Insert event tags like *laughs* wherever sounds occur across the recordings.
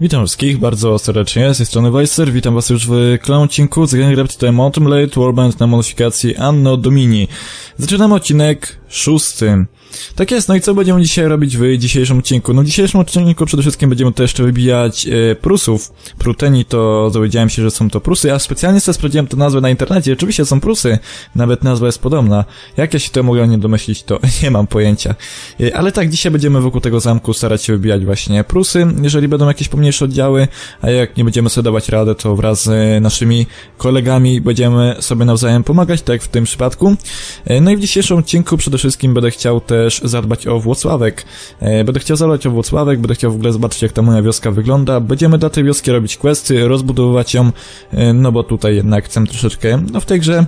Witam wszystkich bardzo serdecznie, z tej strony Weiser, witam was już w odcinku z Gang tutaj Mountain Blade Warband na modyfikacji Anno Domini. Zaczynamy odcinek szósty. Tak jest, no i co będziemy dzisiaj robić w dzisiejszym odcinku? No w dzisiejszym odcinku przede wszystkim będziemy też jeszcze wybijać e, Prusów. Pruteni to dowiedziałem się, że są to Prusy. Ja specjalnie sobie sprawdziłem tę nazwę na internecie. Oczywiście są Prusy, nawet nazwa jest podobna. Jak ja się to mogę nie domyślić, to *laughs* nie mam pojęcia. E, ale tak, dzisiaj będziemy wokół tego zamku starać się wybijać właśnie Prusy, jeżeli będą jakieś pomniejsze oddziały, a jak nie będziemy sobie dawać radę, to wraz z naszymi kolegami będziemy sobie nawzajem pomagać, tak jak w tym przypadku. E, no i w dzisiejszym odcinku przede wszystkim będę chciał też zadbać o Włocławek. E, będę chciał zadbać o Włocławek, będę chciał w ogóle zobaczyć jak ta moja wioska wygląda. Będziemy dla tej wioski robić questy, rozbudowywać ją, e, no bo tutaj jednak chcę troszeczkę, no w tej grze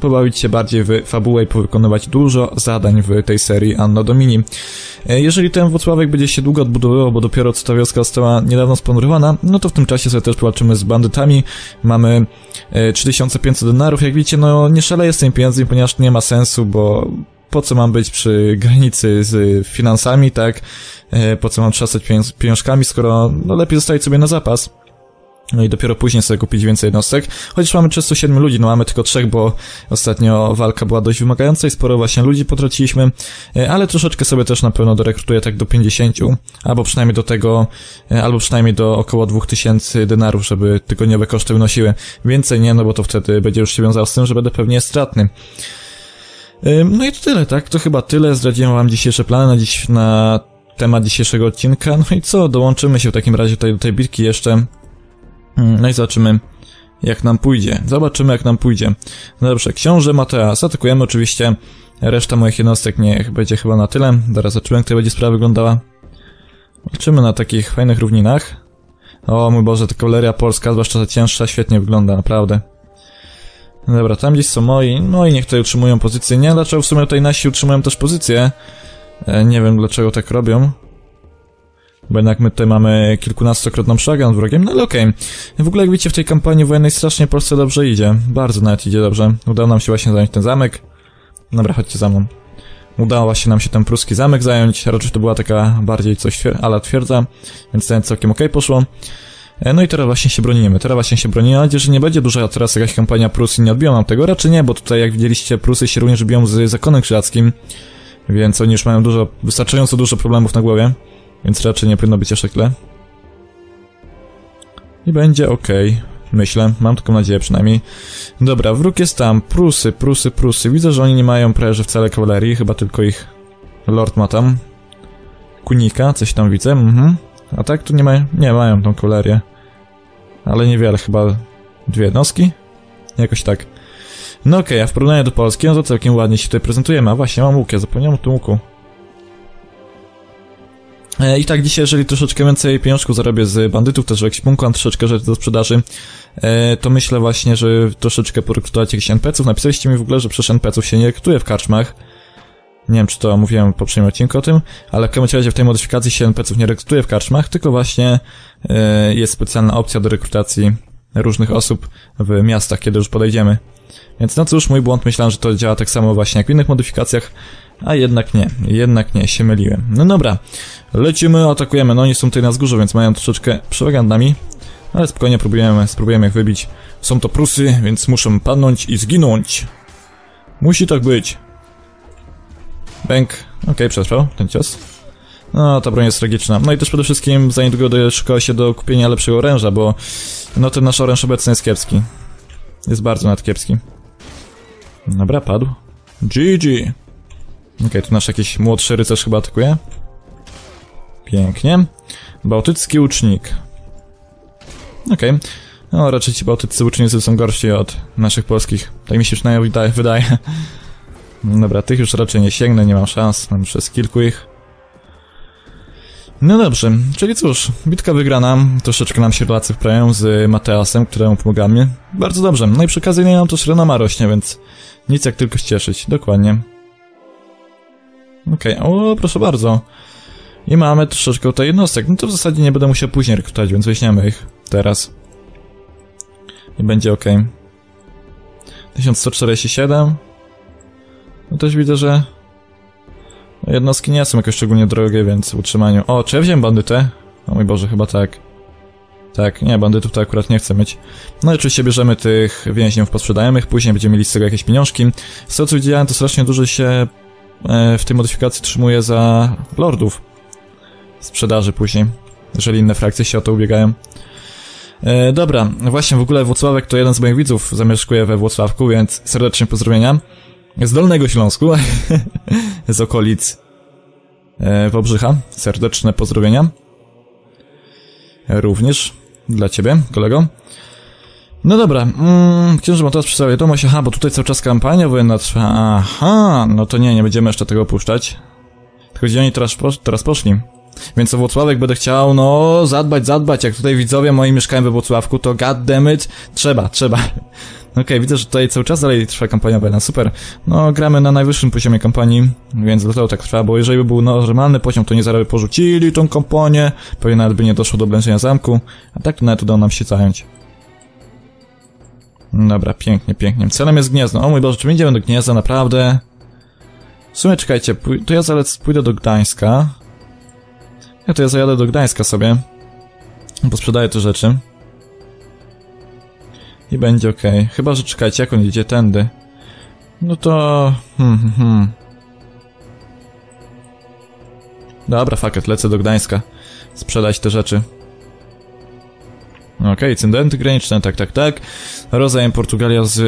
pobawić się bardziej w fabułę i powykonywać dużo zadań w tej serii Anno Domini. E, jeżeli ten Włocławek będzie się długo odbudowywał, bo dopiero co ta wioska została niedawno sponorowana, no to w tym czasie sobie też powalczymy z bandytami. Mamy 3500 denarów, jak widzicie, no nie szaleję z tymi pieniędzmi, ponieważ nie ma sensu, bo po co mam być przy granicy z finansami, tak? E, po co mam trzasać pieniążkami, skoro no lepiej zostawić sobie na zapas. No i dopiero później sobie kupić więcej jednostek. Chociaż mamy 307 ludzi, no mamy tylko trzech, bo ostatnio walka była dość wymagająca i sporo właśnie ludzi potraciliśmy, e, ale troszeczkę sobie też na pewno dorekrutuję tak do 50, albo przynajmniej do tego, e, albo przynajmniej do około 2000 denarów, żeby tygodniowe koszty wynosiły. Więcej nie, no bo to wtedy będzie już się wiązało z tym, że będę pewnie stratny. No i to tyle, tak? To chyba tyle. Zdradziłem wam dzisiejsze plany na dziś, na temat dzisiejszego odcinka. No i co? Dołączymy się w takim razie tutaj do tej bitki jeszcze. Mm, no i zobaczymy, jak nam pójdzie. Zobaczymy, jak nam pójdzie. No dobrze, książę Mateas. Atakujemy oczywiście. Reszta moich jednostek niech będzie chyba na tyle. Zaraz zobaczymy, jak to będzie sprawa wyglądała. Walczymy na takich fajnych równinach. O mój Boże, ta kawaleria polska, zwłaszcza ta cięższa, świetnie wygląda, naprawdę. Dobra, tam gdzieś są moi, no i niech tutaj utrzymują pozycję. Nie dlaczego w sumie tutaj nasi utrzymują też pozycję. E, nie wiem dlaczego tak robią. Bo jednak my tutaj mamy kilkunastokrotną przewagę nad wrogiem, no ale okej. Okay. W ogóle jak widzicie w tej kampanii wojennej strasznie Polsce dobrze idzie. Bardzo nawet idzie dobrze. Udało nam się właśnie zająć ten zamek. Dobra, chodźcie za mną. Udało właśnie nam się ten pruski zamek zająć. Raczej to była taka bardziej coś ala twierdza, więc ten całkiem okej okay poszło. E, no i teraz właśnie się bronimy, teraz właśnie się bronimy, mam nadzieję, że nie będzie duża teraz jakaś kampania Prusy, nie odbiją nam tego, raczej nie, bo tutaj jak widzieliście Prusy się również biją z zakonem krzyżackim, więc oni już mają dużo, wystarczająco dużo problemów na głowie, więc raczej nie powinno być jeszcze tyle. I będzie ok, myślę, mam taką nadzieję przynajmniej. Dobra, wróg jest tam, Prusy, Prusy, Prusy, widzę, że oni nie mają prawie wcale kawalerii, chyba tylko ich Lord ma tam. Kunika, coś tam widzę, mhm. A tak tu nie mają, nie mają tą kawalerię. Ale niewiele, chyba dwie jednostki? Jakoś tak. No okej, okay, a w porównaniu do Polski, no to całkiem ładnie się tutaj prezentujemy. A właśnie, mam łuk, ja zapomniałem o tym łuku. E, I tak dzisiaj, jeżeli troszeczkę więcej pieniążków zarobię z bandytów, też jakiś punkt, mam troszeczkę rzeczy do sprzedaży, e, to myślę właśnie, że troszeczkę porekrutować jakichś NPC-ów. Napisaliście mi w ogóle, że przecież NPC-ów się nie rekrutuje w karczmach. Nie wiem, czy to mówiłem w poprzednim odcinku o tym, ale w każdym razie w tej modyfikacji się NPC-ów nie rekrutuje w karczmach, tylko właśnie yy, jest specjalna opcja do rekrutacji różnych osób w miastach, kiedy już podejdziemy. Więc no cóż, mój błąd, myślałem, że to działa tak samo właśnie jak w innych modyfikacjach, a jednak nie, jednak nie, się myliłem. No dobra, lecimy, atakujemy, no oni są tutaj na wzgórzu, więc mają troszeczkę przewagę nad nami, ale spokojnie próbujemy, spróbujemy ich wybić. Są to Prusy, więc muszą padnąć i zginąć. Musi tak być. Bęk. Okej, okay, przetrwał ten cios. No, ta broń jest tragiczna. No i też przede wszystkim za niedługo doszukała się do kupienia lepszego oręża, bo no ten nasz oręż obecny jest kiepski. Jest bardzo nad kiepski. Dobra, padł. GG. Okej, okay, tu nasz jakiś młodszy rycerz chyba atakuje. Pięknie. Bałtycki łucznik. Okej. Okay. No, raczej ci bałtyccy łucznicy są gorsi od naszych polskich. Tak mi się przynajmniej wydaje. Dobra, tych już raczej nie sięgnę, nie mam szans, mam przez kilku ich. No dobrze, czyli cóż, bitka wygrana, troszeczkę nam się relacy wprawiają z Mateasem, któremu pomagamy. Bardzo dobrze, no i przy okazji nam też renoma rośnie, więc nic jak tylko cieszyć, dokładnie. Okej, okay. o proszę bardzo. I mamy troszeczkę tutaj jednostek, no to w zasadzie nie będę musiał później rekrutować, więc weźmiemy ich teraz. I będzie ok. 1147 no też widzę, że jednostki nie są jakoś szczególnie drogie, więc utrzymaniu... O, czy ja wziąłem bandytę? O mój Boże, chyba tak. Tak, nie, bandytów to akurat nie chcę mieć. No i oczywiście bierzemy tych więźniów, posprzedajemy ich, później będziemy mieli z tego jakieś pieniążki. Z tego co widziałem, to strasznie dużo się e, w tej modyfikacji trzymuje za lordów sprzedaży później, jeżeli inne frakcje się o to ubiegają. E, dobra, właśnie w ogóle Włocławek to jeden z moich widzów zamieszkuje we Włocławku, więc serdecznie pozdrowienia. Z Dolnego Śląsku, *laughs* z okolic e, Wałbrzycha. Serdeczne pozdrowienia. Również dla ciebie, kolego. No dobra, mm, księży teraz przysłał wiadomość, aha, bo tutaj cały czas kampania wojenna trwa, aha, no to nie, nie będziemy jeszcze tego opuszczać. Tylko gdzie oni teraz, teraz poszli? Więc o Włocławek będę chciał, no, zadbać, zadbać. Jak tutaj widzowie moi mieszkają we Włocławku, to goddammit, trzeba, trzeba. Okej, okay, widzę, że tutaj cały czas dalej trwa kampania wojenna, super. No, gramy na najwyższym poziomie kampanii, więc dlatego tak trwa, bo jeżeli by był normalny poziom, to nie zaraz by porzucili tą kampanię, pewnie nawet by nie doszło do oblężenia zamku, a tak to nawet udało nam się zająć. Dobra, pięknie, pięknie. Celem jest Gniezno. O mój Boże, czy my idziemy do Gniezna, naprawdę? W sumie, czekajcie, to ja zaraz pójdę do Gdańska. Ja to ja zajadę do Gdańska sobie. Posprzedaję te rzeczy. I będzie ok. Chyba, że czekajcie, jak on idzie tędy. No to... Hmm, hmm, hmm. Dobra, faket, lecę do Gdańska. Sprzedać te rzeczy. Okej, okay, incydenty graniczne, tak, tak, tak. Rozejm Portugalia z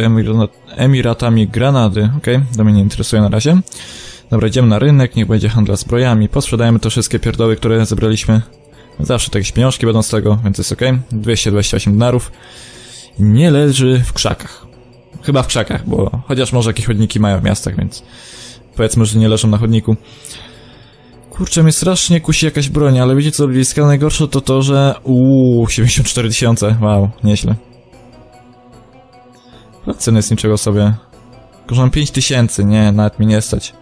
Emiratami Granady. Okej, okay, to mnie nie interesuje na razie. Dobra, idziemy na rynek, niech będzie handla zbrojami. Posprzedajemy te wszystkie pierdoły, które zebraliśmy. Zawsze te jakieś pieniążki będą z tego, więc jest ok. 228 dinarów. Nie leży w krzakach. Chyba w krzakach, bo chociaż może jakieś chodniki mają w miastach, więc powiedzmy, że nie leżą na chodniku. Kurczę, mnie strasznie kusi jakaś broń, ale wiecie co bliska? Najgorsze to to, że... Uuu, 74 tysiące. Wow, nieźle. Ceny jest niczego sobie. Tylko, mam 5 tysięcy, nie, nawet mi nie stać.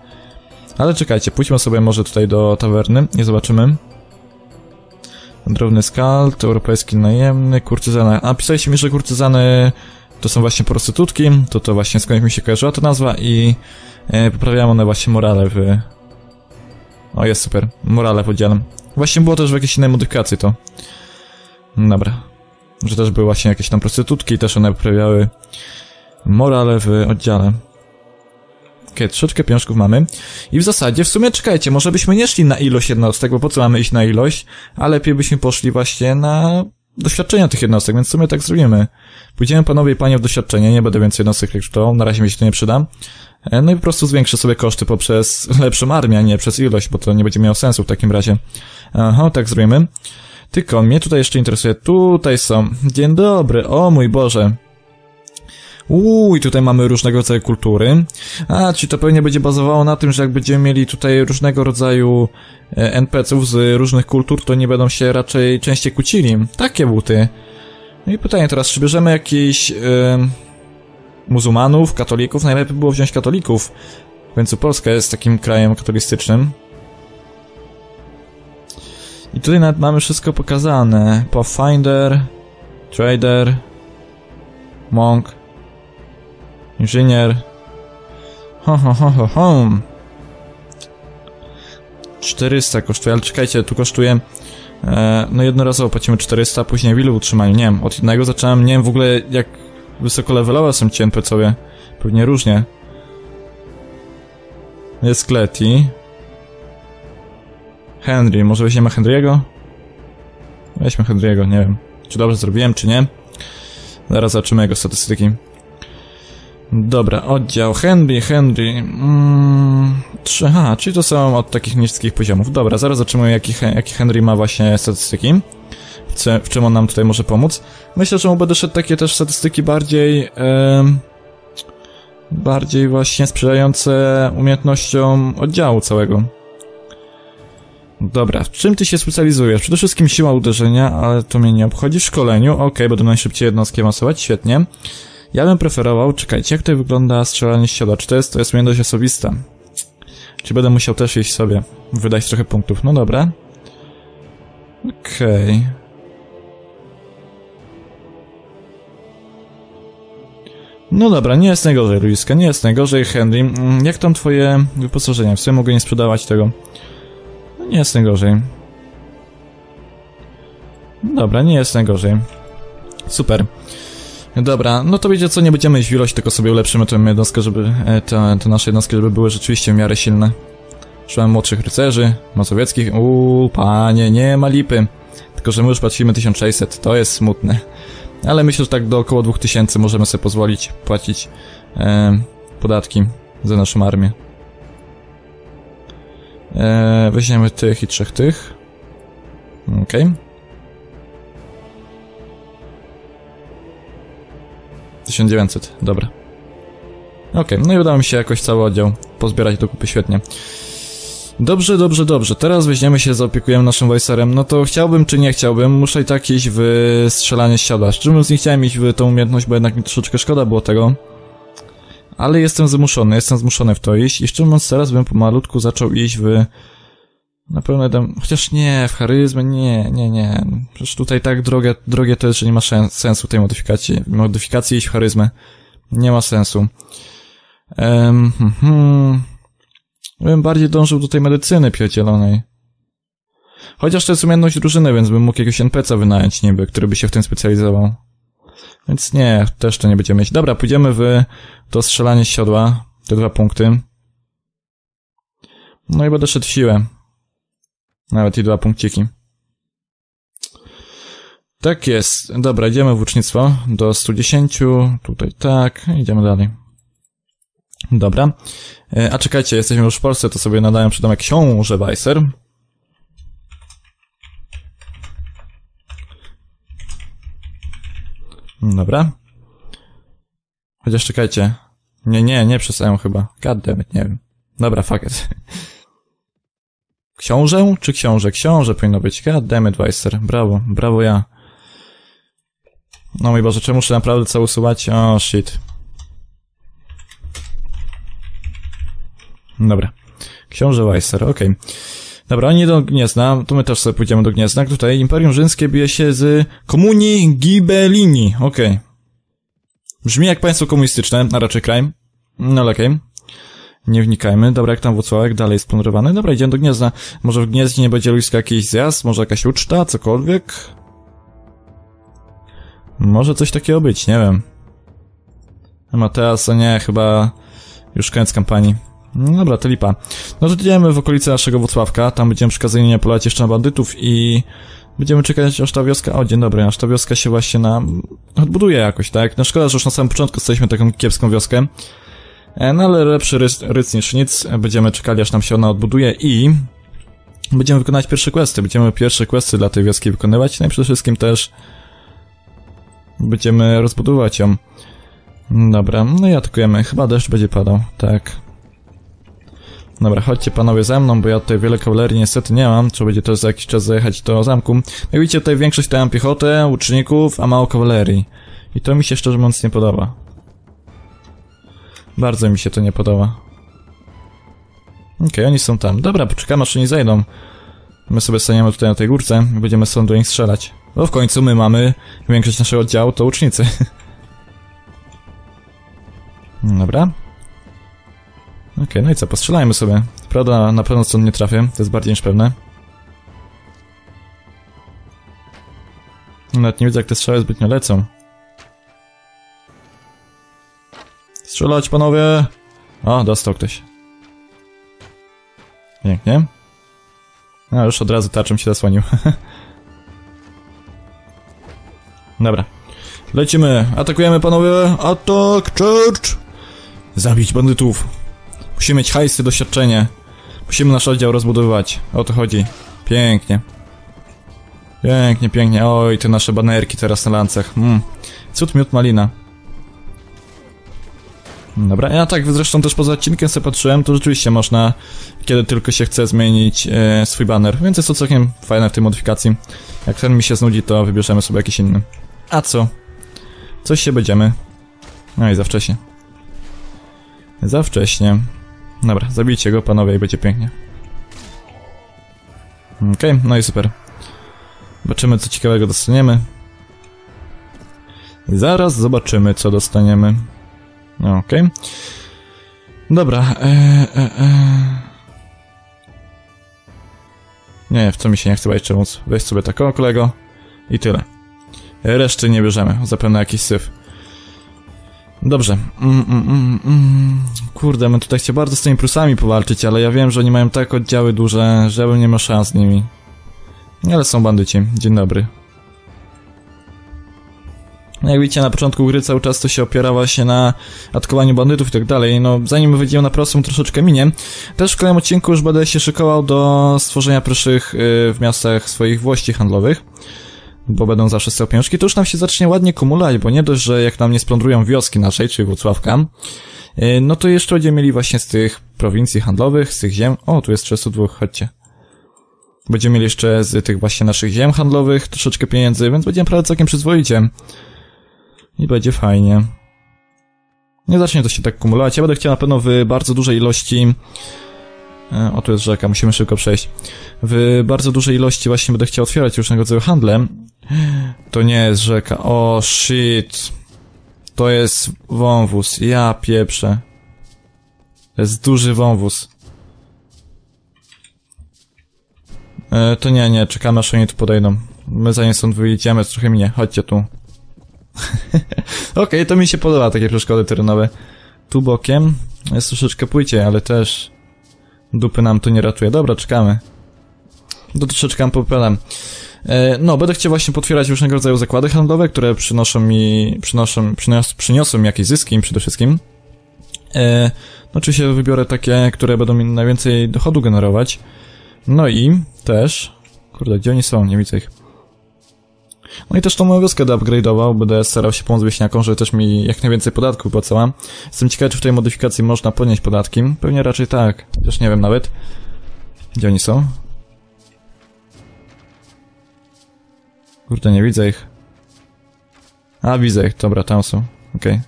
Ale czekajcie, pójdźmy sobie może tutaj do tawerny i zobaczymy. Drobny skalt, europejski najemny, kurtyzana. A pisaliście mi, że kurtyzany to są właśnie prostytutki, to to właśnie skąd mi się kojarzyła ta nazwa i e, poprawiałem one właśnie morale w... O, jest super, morale oddziale. Właśnie było też w jakiejś innej modyfikacji to. Dobra. Że też były właśnie jakieś tam prostytutki, też one poprawiały morale w oddziale. Okay, troszeczkę pieniążków mamy. I w zasadzie, w sumie czekajcie, może byśmy nie szli na ilość jednostek, bo po co mamy iść na ilość, a lepiej byśmy poszli właśnie na doświadczenia tych jednostek, więc w sumie tak zrobimy. Pójdziemy panowie i panie w doświadczenie, nie będę więcej jednostek rekrutował, na razie mi się to nie przyda. E, no i po prostu zwiększę sobie koszty poprzez *laughs* lepszą armię, a nie przez ilość, bo to nie będzie miało sensu w takim razie. Aha, tak zrobimy. Tylko mnie tutaj jeszcze interesuje, tutaj są. Dzień dobry, o mój Boże. Uuu, i tutaj mamy różnego rodzaju kultury. A, czy to pewnie będzie bazowało na tym, że jak będziemy mieli tutaj różnego rodzaju e, NPC-ów z różnych kultur, to nie będą się raczej częściej kłócili. Takie buty. No i pytanie teraz, czy bierzemy jakichś yy, muzułmanów, katolików? Najlepiej było wziąć katolików. W końcu Polska jest takim krajem katalistycznym. I tutaj nawet mamy wszystko pokazane. Pathfinder, Trader, Monk, Inżynier. Ho, ho, ho, ho, ho. 400 kosztuje, ale czekajcie, tu kosztuje... E, no jednorazowo płacimy 400, później w ilu utrzymaniu? Nie wiem, od jednego zacząłem, nie wiem w ogóle jak wysoko levelowe są ci NPC-owie. Pewnie różnie. Jest Kleti. Henry, może weźmiemy Henry'ego? Weźmy Henry'ego, nie wiem. Czy dobrze zrobiłem, czy nie? Zaraz zobaczymy jego statystyki. Dobra, oddział Henry, Henry. Mm, trzy, aha, czyli to są od takich niskich poziomów. Dobra, zaraz zobaczymy, jaki, jaki Henry ma właśnie statystyki. W, czym on nam tutaj może pomóc. Myślę, że mu będę szedł takie też statystyki bardziej... bardziej właśnie sprzyjające umiejętnościom oddziału całego. Dobra, w czym ty się specjalizujesz? Przede wszystkim siła uderzenia, ale to mnie nie obchodzi. W szkoleniu, ok, będę najszybciej jednostki awansować, świetnie. Ja bym preferował, czekajcie, jak tutaj wygląda strzelanie z siodła? Czy to jest, to jest umiejętność osobista? Czy będę musiał też iść sobie wydać trochę punktów? No dobra. Okej. Okay. No dobra, nie jest najgorzej, Luiska, nie jest najgorzej, Henry. Mm, jak tam twoje wyposażenie? W sumie mogę nie sprzedawać tego. No nie jest najgorzej. Dobra, nie jest najgorzej. Super. Dobra, no to wiecie co, nie będziemy iść tylko sobie ulepszymy tę jednostkę, żeby e, te, te nasze jednostki, żeby były rzeczywiście w miarę silne. Szukam młodszych rycerzy, mazowieckich. Uuu, panie, nie ma lipy. Tylko, że my już płacimy 1600, to jest smutne. Ale myślę, że tak do około 2000 możemy sobie pozwolić płacić e, podatki za naszą armię. E, weźmiemy tych i trzech tych. Okej. Okay. 1900, dobra. Okej, okay, no i udało mi się jakoś cały oddział pozbierać do kupy, świetnie. Dobrze, dobrze, dobrze. Teraz weźmiemy się, zaopiekujemy naszym Wajserem. No to chciałbym czy nie chciałbym, muszę i tak iść w strzelanie z siodła. Szczerze mówiąc nie chciałem iść w tą umiejętność, bo jednak mi troszeczkę szkoda było tego. Ale jestem zmuszony, jestem zmuszony w to iść. I szczerze mówiąc teraz bym pomalutku zaczął iść w... Na pewno dam... Chociaż nie, w charyzmę, nie, nie, nie. Przecież tutaj tak drogie, drogie to jest, że nie ma sensu tej modyfikacji. Modyfikacji iść w charyzmę. Nie ma sensu. Um, hmm, hmm. Bym bardziej dążył do tej medycyny pierdzielonej. Chociaż to jest umiejętność drużyny, więc bym mógł jakiegoś NPC'a wynająć niby, który by się w tym specjalizował. Więc nie, też to nie będziemy mieć. Dobra, pójdziemy w to strzelanie z siodła. Te dwa punkty. No i będę szedł w siłę. Nawet i dwa punkciki. Tak jest. Dobra, idziemy w ucznictwo do 110. Tutaj tak. Idziemy dalej. Dobra. E, a czekajcie, jesteśmy już w Polsce, to sobie nadają przydomek książę Weiser. Dobra. Chociaż czekajcie. Nie, nie, nie przez chyba. Goddammit, nie wiem. Dobra, fuck it. *laughs* Książę czy książę? Książę powinno być. Goddammit, Weiser. Brawo, brawo ja. No mój Boże, czy muszę naprawdę cały usuwać? O, oh, shit. Dobra. Książę Weiser, okej. Okay. Dobra, oni do Gniezna, tu my też sobie pójdziemy do Gniezna. Tutaj Imperium Rzymskie bije się z Komunii Gibellini, okej. Okay. Brzmi jak państwo komunistyczne, a raczej kraj. No ale okej. Okay. Nie wnikajmy. Dobra, jak tam Włocławek dalej jest. Dobra, idziemy do Gniezna. Może w Gnieźnie nie będzie ludzka jakiś zjazd, może jakaś uczta, cokolwiek. Może coś takiego być, nie wiem. Mateas, nie, chyba już koniec kampanii. No dobra, to lipa. No to idziemy w okolice naszego Wocławka, tam będziemy przykazani nie polać jeszcze na bandytów i będziemy czekać aż ta wioska, o dzień dobry, aż ta wioska się właśnie na... odbuduje jakoś, tak? No szkoda, że już na samym początku staliśmy taką kiepską wioskę. E, no ale lepszy rys, ryc niż nic, będziemy czekali aż nam się ona odbuduje i... Będziemy wykonać pierwsze questy, będziemy pierwsze questy dla tej wioski wykonywać, no i przede wszystkim też... Będziemy rozbudowywać ją. Dobra, no i atakujemy. Chyba deszcz będzie padał, tak. Dobra, chodźcie panowie ze mną, bo ja tutaj wiele kawalerii niestety nie mam. Trzeba będzie też za jakiś czas zajechać do zamku. Jak widzicie, tutaj większość to mam piechotę, łuczników, a mało kawalerii. I to mi się szczerze mówiąc nie podoba. Bardzo mi się to nie podoba. Okej, okay, oni są tam. Dobra, poczekamy aż oni zajdą. My sobie staniemy tutaj na tej górce i będziemy stąd do nich strzelać. Bo w końcu my mamy większość naszego oddziału to łucznicy. *laughs* Dobra. Okej, okay, no i co, postrzelajmy sobie. Prawda, na pewno stąd nie trafię, to jest bardziej niż pewne. Nawet nie widzę, jak te strzały zbytnio lecą. Strzelać, panowie! O, dostał ktoś. Pięknie. A, już od razu tarczem się zasłonił. *laughs* Dobra. Lecimy. Atakujemy, panowie. Atak, church! Zabić bandytów. Musimy mieć hajsy, doświadczenie. Musimy nasz oddział rozbudowywać. O to chodzi. Pięknie. Pięknie, pięknie. Oj, te nasze banerki teraz na lancach. Mm. Cud miód malina. Dobra, ja tak zresztą też poza odcinkiem sobie patrzyłem, to rzeczywiście można, kiedy tylko się chce zmienić e, swój banner, więc jest to całkiem fajne w tej modyfikacji. Jak ten mi się znudzi, to wybierzemy sobie jakiś inny. A co? Coś się będziemy. No i za wcześnie. Za wcześnie. Dobra, zabijcie go, panowie, i będzie pięknie. Okej, okay, no i super. Zobaczymy, co ciekawego dostaniemy. Zaraz zobaczymy, co dostaniemy. Okej. Okay. Dobra, e, e, e. Nie, w co mi się nie chce bać, czemu? Weź sobie takiego kolego. I tyle. Reszty nie bierzemy, zapewne jakiś syf. Dobrze. Mm, mm, mm, mm. Kurde, my tutaj chciał bardzo z tymi prusami powalczyć, ale ja wiem, że oni mają tak oddziały duże, że bym nie ma szans z nimi. Ale są bandyci. Dzień dobry. No Jak widzicie, na początku gry cały czas to się opierała się na atakowaniu bandytów i tak dalej. No, zanim wyjdziemy na prostą, troszeczkę minie. Też w kolejnym odcinku już będę się szykował do stworzenia pierwszych yy, w miastach swoich włości handlowych. Bo będą zawsze z pieniążki. To już nam się zacznie ładnie kumulować, bo nie dość, że jak nam nie splądrują wioski naszej, czyli Włocławka, yy, no to jeszcze będziemy mieli właśnie z tych prowincji handlowych, z tych ziem. O, tu jest 302, chodźcie. Będziemy mieli jeszcze z tych właśnie naszych ziem handlowych troszeczkę pieniędzy, więc będziemy naprawdę całkiem przyzwoicie. I będzie fajnie. Nie zacznie to się tak kumulować. Ja będę chciał na pewno w bardzo dużej ilości... E, o, tu jest rzeka, musimy szybko przejść. W bardzo dużej ilości właśnie będę chciał otwierać różnego rodzaju handle. To nie jest rzeka. O, shit. To jest wąwóz. Ja pieprzę. To jest duży wąwóz. E, to nie, nie, czekamy aż oni tu podejdą. My zanim stąd wyjdziemy, trochę minie. Chodźcie tu. *laughs* Okej, okay, to mi się podoba, takie przeszkody terenowe. Tu bokiem jest troszeczkę płycie, ale też dupy nam tu nie ratuje. Dobra, czekamy. To troszeczkę popelam. E, no, będę chciał właśnie potwierać różnego rodzaju zakłady handlowe, które przynoszą mi, przynoszą, przynios, przyniosą mi jakieś zyski przede wszystkim. E, no, oczywiście wybiorę takie, które będą mi najwięcej dochodu generować. No i też... Kurde, gdzie oni są? Nie widzę ich. No i też tą moją wioskę upgrade'ował, będę starał się pomóc wieśniakom, żeby też mi jak najwięcej podatków płacała. Jestem ciekawy, czy w tej modyfikacji można podnieść podatki. Pewnie raczej tak, chociaż nie wiem nawet. Gdzie oni są? Kurde, nie widzę ich. A, widzę ich, dobra, tam są. Okej. Okay.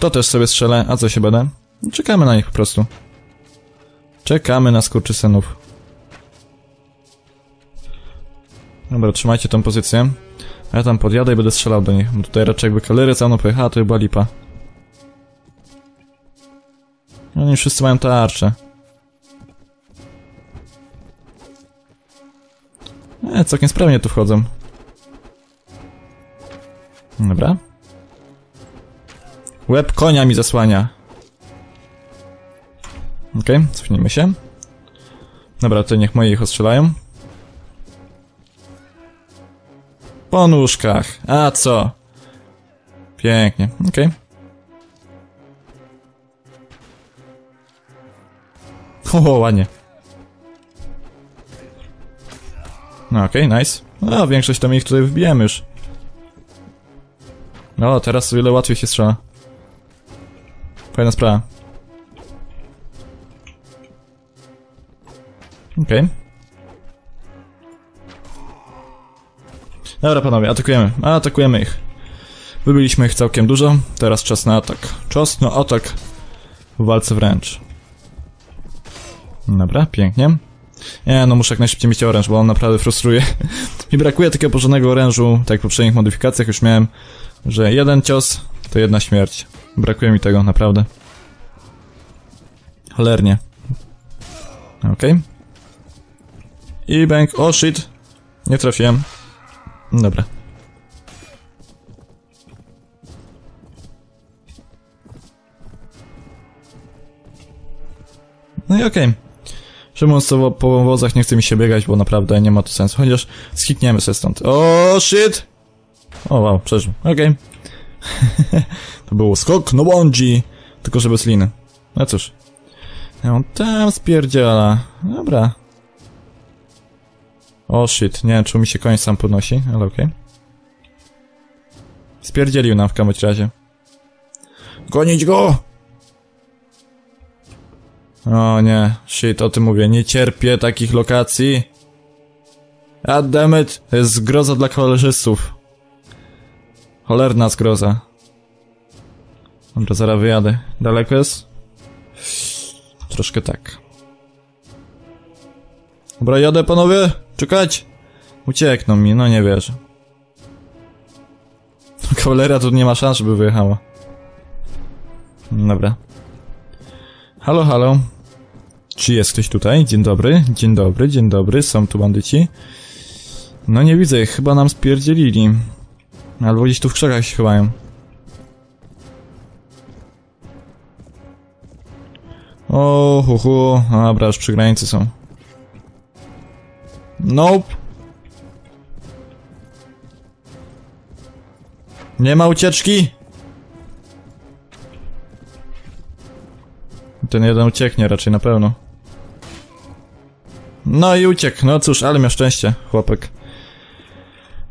To też sobie strzelę, a co się będę? Czekamy na nich po prostu. Czekamy na skurczysynów. Dobra, trzymajcie tą pozycję. A ja tam podjadę i będę strzelał do nich. Bo tutaj raczej jakby kalery całą pojechała, to chyba lipa. Oni wszyscy mają tarcze. E, całkiem sprawnie tu wchodzą. Dobra. Łeb konia mi zasłania. Okej, okay, cofnijmy się. Dobra, to niech moi ich ostrzelają. Po nóżkach. A co? Pięknie, okej. Okay. O, ładnie. No okej, okay, nice. No, większość tam ich tutaj wbijemy już. No, teraz o wiele łatwiej się strzela. Fajna sprawa. Okej. Okay. Dobra panowie, atakujemy. Atakujemy ich. Wybiliśmy ich całkiem dużo. Teraz czas na atak. Czas na atak w walce wręcz. Dobra, pięknie. Nie, no muszę jak najszybciej mieć oręż, bo on naprawdę frustruje. *laughs* Mi brakuje takiego porządnego orężu, tak jak w poprzednich modyfikacjach już miałem, że jeden cios to jedna śmierć. Brakuje mi tego, naprawdę. Cholernie. Okej. Okay. I bank. Oh, shit. Nie trafiłem. Dobra. No i okej. Okay. Co po wozach nie chce mi się biegać, bo naprawdę nie ma to sensu. Chociaż skikniemy się stąd. O shit! O wow, przeżył. Okej. Okay. *laughs* to było skok no bungee. Tylko, że bez liny. No cóż. Ja on tam spierdziela. Dobra. O oh shit, nie wiem, czy mi się koń sam podnosi, ale okej. Okay. Spierdzielił nam w każdym razie. Gonić go! O nie, shit, o tym mówię, nie cierpię takich lokacji. A dammit, to jest zgroza dla koleżystów. Cholerna zgroza. Dobra, zaraz wyjadę. Daleko jest? Troszkę tak. Dobra, jadę panowie! Czekać! Uciekną mi, no nie wierzę. *laughs* Kawaleria tu nie ma szans, żeby wyjechała. Dobra. Halo, halo. Czy jest ktoś tutaj? Dzień dobry, dzień dobry, dzień dobry. Są tu bandyci. No nie widzę chyba nam spierdzielili. Albo gdzieś tu w krzakach się chowają. O, hu, hu. Dobra, już przy granicy są. Nope. Nie ma ucieczki. Ten jeden ucieknie raczej na pewno. No i uciekł. No cóż, ale miał szczęście, chłopek.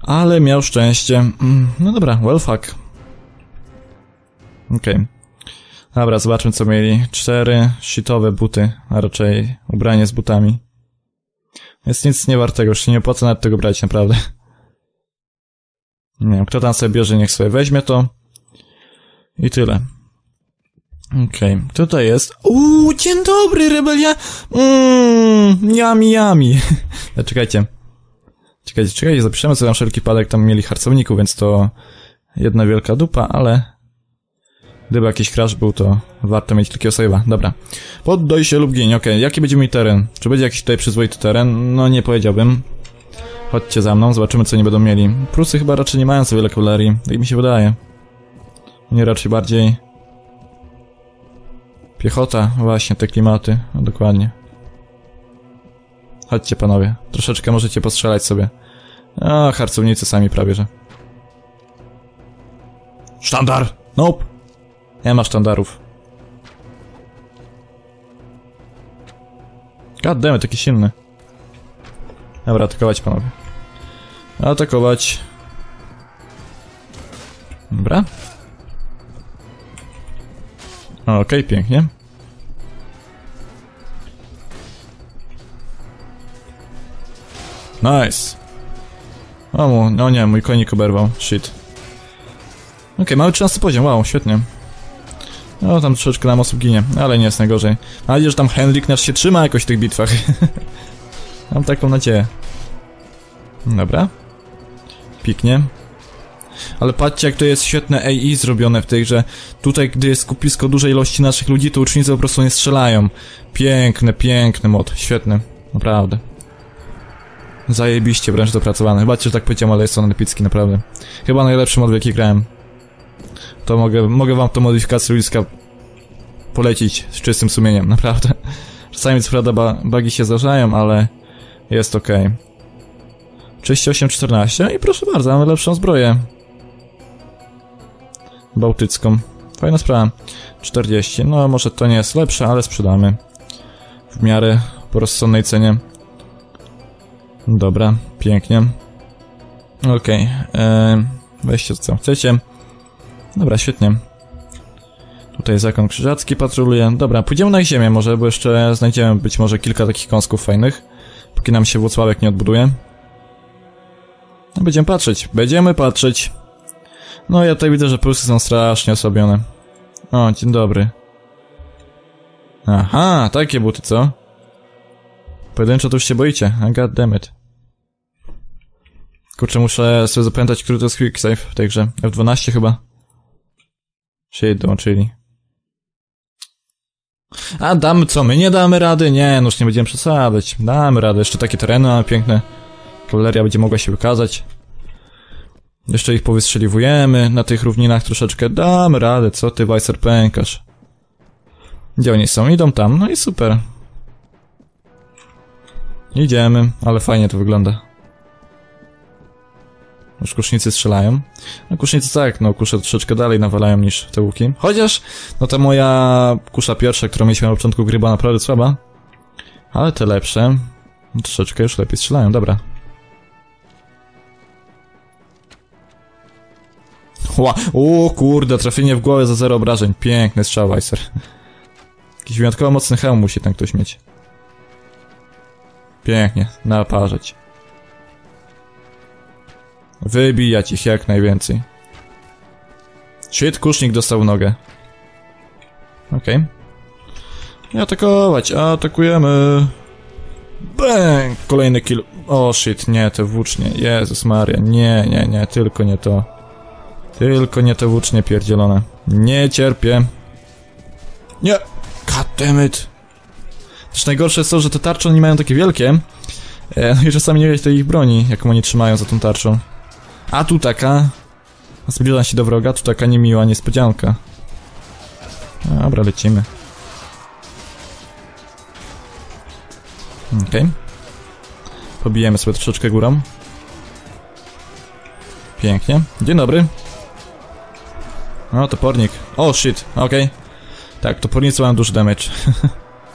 Ale miał szczęście. Mm, No dobra, well fuck. Okej. Okay. Dobra, zobaczmy co mieli. Cztery shitowe buty, a raczej ubranie z butami. Jest nic nie wartego, już się nie opłaca nawet tego brać, naprawdę. Nie wiem, kto tam sobie bierze, niech sobie weźmie to. I tyle. Okej, okay. tutaj jest. Uuu, dzień dobry, rebelia! Mmm, yami, yami. *laughs* Czekajcie. Czekajcie, czekajcie, zapiszemy sobie na wszelki padek, tam mieli harcowników, więc to jedna wielka dupa, ale gdyby jakiś crash był, to warto mieć takiego save'a. Dobra. Poddaj się lub gień, okej. Okay. Jaki będzie mi teren? Czy będzie jakiś tutaj przyzwoity teren? No nie powiedziałbym. Chodźcie za mną, zobaczymy co nie będą mieli. Prusy chyba raczej nie mają co wiele kawalerii, tak mi się wydaje. Nie raczej bardziej... Piechota, właśnie, te klimaty, no dokładnie. Chodźcie panowie, troszeczkę możecie postrzelać sobie. A, harcownicy sami prawie, że. Sztandar! Nope! Nie ma sztandarów. Goddammit, taki silny. Dobra, atakować panowie. Atakować. Dobra. Okej, okay, pięknie. Nice. O, mu, no nie, mój konik oberwał. Shit. Okej, okay, mamy 13 poziom, wow, świetnie. No, tam troszeczkę nam osób ginie, ale nie jest najgorzej. Mam nadzieję, że tam Henrik nasz się trzyma jakoś w tych bitwach. *laughs* Mam taką nadzieję. Dobra. Piknie. Ale patrzcie, jak to jest świetne AI zrobione w tej grze. Tutaj, gdy jest skupisko dużej ilości naszych ludzi, to ucznicy po prostu nie strzelają. Piękny, piękny mod. Świetny. Naprawdę. Zajebiście wręcz dopracowany. Chyba, że tak powiedziałem, ale jest on epicki, naprawdę. Chyba najlepszy mod, w jaki grałem. To mogę, mogę wam tą modyfikację ludziska polecić z czystym sumieniem, *laughs* naprawdę. Czasami co prawda bugi się zdarzają, ale jest ok. 38-14 i proszę bardzo, mamy lepszą zbroję. Bałtycką. Fajna sprawa. 40. No może to nie jest lepsze, ale sprzedamy. W miarę po rozsądnej cenie. Dobra, pięknie. Okej. Okay. Eee, weźcie co chcecie. Dobra, świetnie. Tutaj zakon krzyżacki patroluje. Dobra, pójdziemy na ziemię może, bo jeszcze znajdziemy być może kilka takich kąsków fajnych. Póki nam się Włocławek nie odbuduje. No, będziemy patrzeć, będziemy patrzeć. No ja tutaj widzę, że Prusy są strasznie osłabione. O, dzień dobry. Aha, takie buty, co? Pojedynczo to już się boicie, god damn it. Kurczę, muszę sobie zapamiętać, który to jest quick save w tej grze. F12 chyba. Się dołączyli. A damy co, my nie damy rady? Nie, no już nie będziemy przesadzać. Damy radę, jeszcze takie tereny mamy piękne. Kawaleria będzie mogła się wykazać. Jeszcze ich powystrzeliwujemy na tych równinach troszeczkę. Damy radę, co ty, Weiser, pękasz. Gdzie oni są? Idą tam, no i super. Idziemy, ale fajnie to wygląda. Już kusznicy strzelają. No kusznicy tak, no kusze troszeczkę dalej nawalają niż te łuki. Chociaż, no ta moja kusza pierwsza, którą mieliśmy na początku gry była naprawdę słaba. Ale te lepsze, troszeczkę już lepiej strzelają, dobra. Ła, o kurde, trafienie w głowę za zero obrażeń. Piękny strzał, Weiser. Jakiś wyjątkowo mocny hełm musi ten ktoś mieć. Pięknie, naparzeć. Wybijać ich jak najwięcej. Shit, kusznik dostał nogę. Okej. Okay. I atakować, atakujemy. Bang! Kolejny kill. O shit, nie, te włócznie. Jezus Maria, nie, nie, nie, tylko nie to. Tylko nie te włócznie pierdzielone. Nie cierpię. Nie! God damn it. Też najgorsze jest to, że te tarcze oni mają takie wielkie, E, no i czasami nie widać tej ich broni, jaką oni trzymają za tą tarczą. A tu taka... Zbliża się do wroga, tu taka niemiła niespodzianka. Dobra, lecimy. Okej. Okay. Pobijemy sobie troszeczkę górą. Pięknie. Dzień dobry. O, topornik. O, shit. Okej. Okay. Tak, topornicy mają duży damage.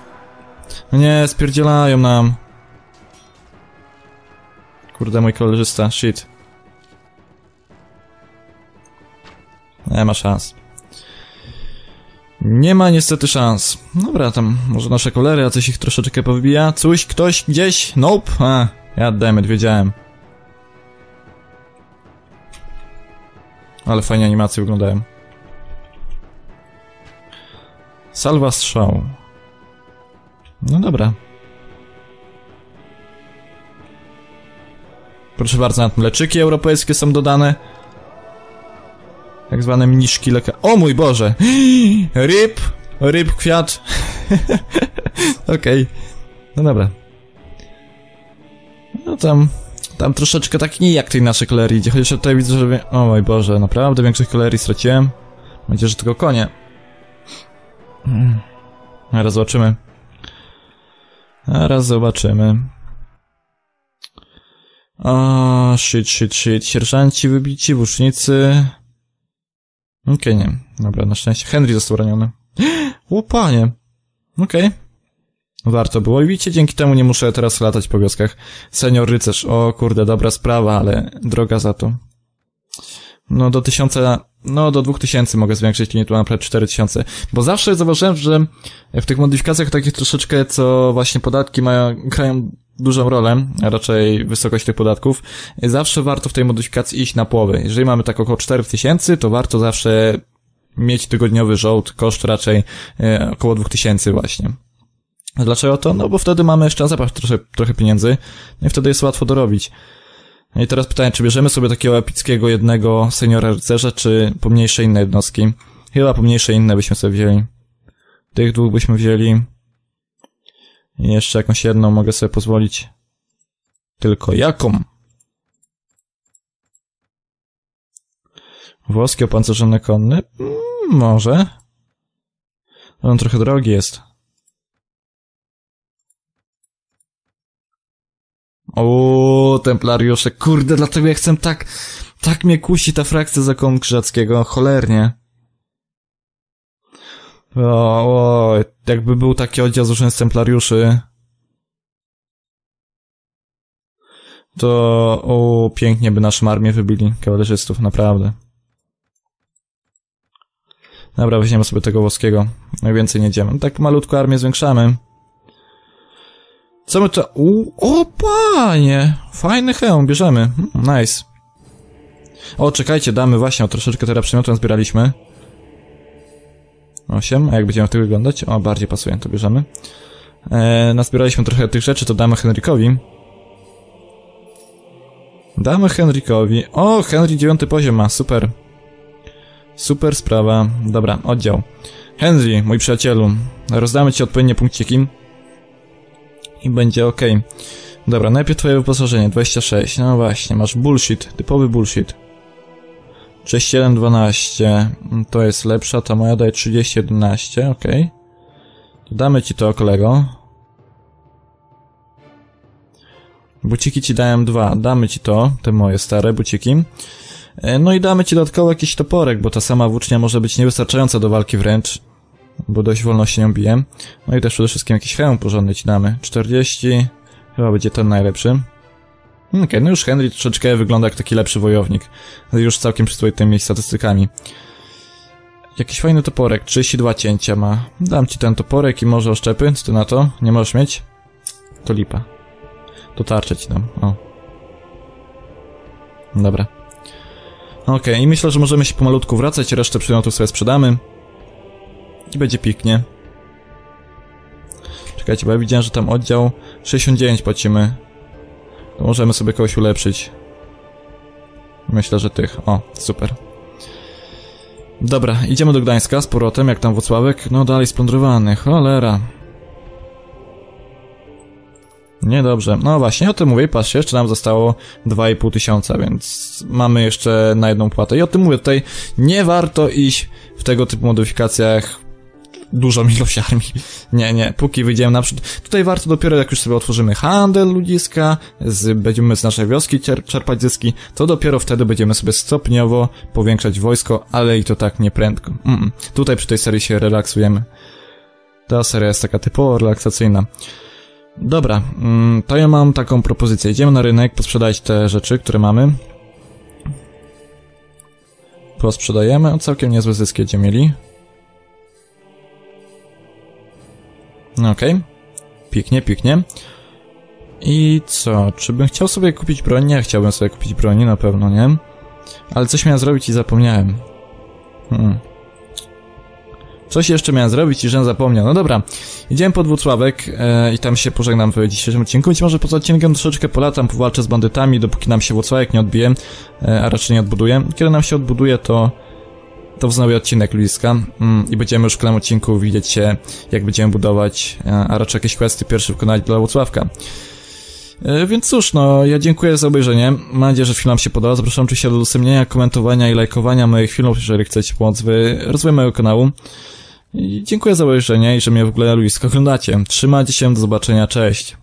*laughs* no nie, spierdzielają nam. Kurde, mój koleżysta. Shit. Nie ma szans. Nie ma niestety szans. Dobra, tam może nasze kolery, a coś ich troszeczkę powybija. Coś, ktoś, gdzieś? Nope. A, ja dammit, wiedziałem. Ale fajnie animacje wyglądają. Salwa strzał. No dobra. Proszę bardzo, mleczyki europejskie są dodane. Tak zwane mniszki leka... O mój Boże! *gasps* Ryb! Ryb, kwiat. *laughs* Okej. Okay. No dobra. No tam... Tam troszeczkę tak nie jak tej naszej kolerii idzie, chociaż tutaj widzę, że... O mój Boże, naprawdę większość kolerii straciłem. Będzie, że tylko konie. Hmm. Raz zobaczymy. Raz zobaczymy. O, shit, shit, shit. Sierżanci wybici, włócznicy... Okej, okay, nie. Dobra, na szczęście. Henry został raniony. *gasps* O. Okej. Okay. Warto było. I widzicie, dzięki temu nie muszę teraz latać po wioskach. Senior rycerz. O kurde, dobra sprawa, ale droga za to. No do tysiąca, no do dwóch tysięcy mogę zwiększyć linie tu na cztery tysiące. Bo zawsze zauważyłem, że w tych modyfikacjach takich troszeczkę, co właśnie podatki mają, grają dużą rolę, a raczej wysokość tych podatków, zawsze warto w tej modyfikacji iść na połowę. Jeżeli mamy tak około 4000, to warto zawsze mieć tygodniowy żołd, koszt raczej e, około 2000 właśnie. Dlaczego to? No bo wtedy mamy jeszcze na zapach trochę, trochę pieniędzy no i wtedy jest łatwo dorobić. No i teraz pytanie, czy bierzemy sobie takiego epickiego jednego seniora rycerza, czy pomniejsze inne jednostki? Chyba pomniejsze inne byśmy sobie wzięli. Tych dwóch byśmy wzięli. Jeszcze jakąś jedną mogę sobie pozwolić. Tylko jaką? Włoski opancerzony konny? Mm, może. On trochę drogi jest. O, templariusze, kurde, dlatego ja chcę tak, tak mnie kusi ta frakcja zakonu krzyżackiego, cholernie. O, o, jakby był taki oddział z templariuszy, to o, pięknie by naszą armię wybili, kawalerzystów, naprawdę. Dobra, weźmiemy sobie tego włoskiego. Najwięcej nie idziemy. Tak malutko armię zwiększamy. Co my to... U, o, panie! Fajny hełm, bierzemy. Hmm, nice. O, czekajcie, damy właśnie, o troszeczkę teraz przymiotem zbieraliśmy. 8, a jak będziemy tych wyglądać? O, bardziej pasuje, to bierzemy. E, nazbieraliśmy trochę tych rzeczy, to damy Henrykowi. Damy Henrykowi. O, Henry dziewiąty poziom ma, super. Super sprawa. Dobra, oddział. Henry, mój przyjacielu, rozdamy ci odpowiednie punkciki i będzie ok. Dobra, najpierw twoje wyposażenie, 26. No właśnie, masz bullshit, typowy bullshit. 6712 to jest lepsza, ta moja daje 3011, ok. To damy ci to, kolego. Buciki ci dają dwa, damy ci to, te moje stare buciki. E, no i damy ci dodatkowo jakiś toporek, bo ta sama włócznia może być niewystarczająca do walki wręcz bo dość wolno się nią biję. No i też przede wszystkim jakiś hełm porządny ci damy. 40, chyba będzie ten najlepszy. Okej, okay, no już Henry troszeczkę wygląda jak taki lepszy wojownik. Już całkiem przyzwoitymi statystykami. Jakiś fajny toporek, 32 cięcia ma. Dam ci ten toporek i może oszczepy, co ty na to? Nie możesz mieć? To lipa. To tarczę ci dam, o. Dobra. Okej, okay, i myślę, że możemy się pomalutku wracać, resztę przedmiotów sobie sprzedamy. I będzie piknie. Czekajcie, bo ja widziałem, że tam oddział 69 płacimy. Możemy sobie kogoś ulepszyć. Myślę, że tych. O, super. Dobra, idziemy do Gdańska z powrotem, jak tam Włocławek. No dalej splądrowany, cholera. Niedobrze. No właśnie, o tym mówię. Patrzcie, jeszcze nam zostało 2,5 tysiąca, więc mamy jeszcze na jedną płatę. I o tym mówię, tutaj nie warto iść w tego typu modyfikacjach dużą *laughs* ilość armii. Nie, nie, póki wyjdziemy naprzód. Tutaj warto dopiero, jak już sobie otworzymy handel ludziska, z, będziemy z naszej wioski czerpać zyski, to dopiero wtedy będziemy sobie stopniowo powiększać wojsko, ale i to tak nie prędko. Mm -mm. Tutaj przy tej serii się relaksujemy. Ta seria jest taka typowo relaksacyjna. Dobra, mm, to ja mam taką propozycję. Idziemy na rynek, posprzedać te rzeczy, które mamy. Posprzedajemy, o całkiem niezłe zyski będziemy mieli. Okej. Okay. Pięknie, pięknie. I co? Czy bym chciał sobie kupić broń? Nie chciałbym sobie kupić broni, na pewno nie. Ale coś miałem zrobić i zapomniałem. Hmm. Coś jeszcze miałem zrobić i że zapomniał. No dobra, idziemy pod Włocławek e, i tam się pożegnam w dzisiejszym odcinku. Być może poza odcinkiem troszeczkę polatam, powalczę z bandytami, dopóki nam się Włocławek nie odbije, e, a raczej nie odbuduje. Kiedy nam się odbuduje, to to wznowi odcinek Luiska mm, i będziemy już w kolejnym odcinku widzieć się, jak będziemy budować, e, a raczej jakieś questy pierwsze wykonać dla Włocławka. E, więc cóż, no, ja dziękuję za obejrzenie. Mam nadzieję, że film Wam się podobał. Zapraszam oczywiście do udostępnienia, komentowania i lajkowania moich filmów, jeżeli chcecie pomóc w rozwoju mojego kanału. I dziękuję za obejrzenie i że mnie w ogóle Luiska oglądacie. Trzymajcie się, do zobaczenia, cześć.